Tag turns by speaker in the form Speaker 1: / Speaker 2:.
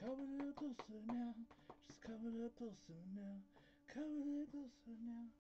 Speaker 1: Coming a little closer now. Just coming a little closer now.